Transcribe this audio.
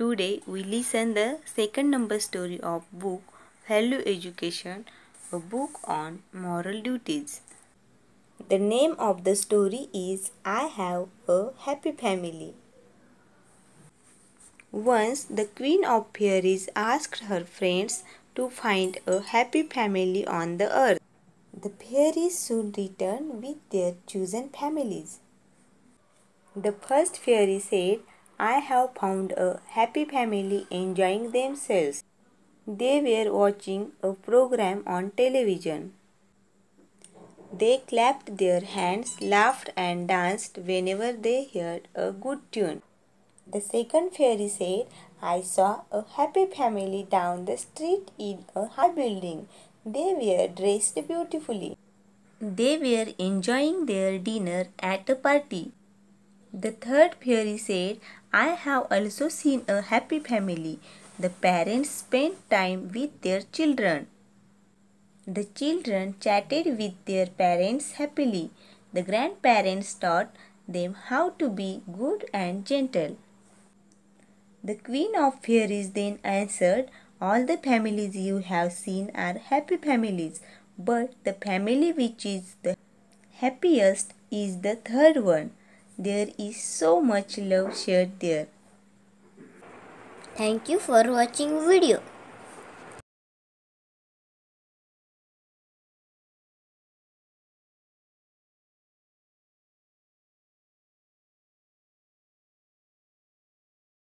Today we listen the second number story of book Value Education, a book on moral duties. The name of the story is I Have a Happy Family. Once the Queen of Fairies asked her friends to find a happy family on the earth. The fairies soon returned with their chosen families. The first fairy said, I have found a happy family enjoying themselves. They were watching a program on television. They clapped their hands, laughed, and danced whenever they heard a good tune. The second fairy said, I saw a happy family down the street in a high building. They were dressed beautifully. They were enjoying their dinner at a party. The third fairy said, I have also seen a happy family. The parents spent time with their children. The children chatted with their parents happily. The grandparents taught them how to be good and gentle. The Queen of Fairies then answered, All the families you have seen are happy families, but the family which is the happiest is the third one. There is so much love shared there. Thank you for watching video.